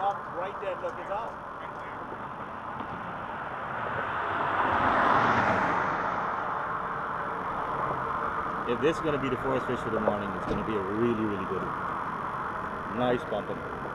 off right there. Look, it's out. If this is going to be the first fish for the morning, it's going to be a really, really good one. Nice pompano.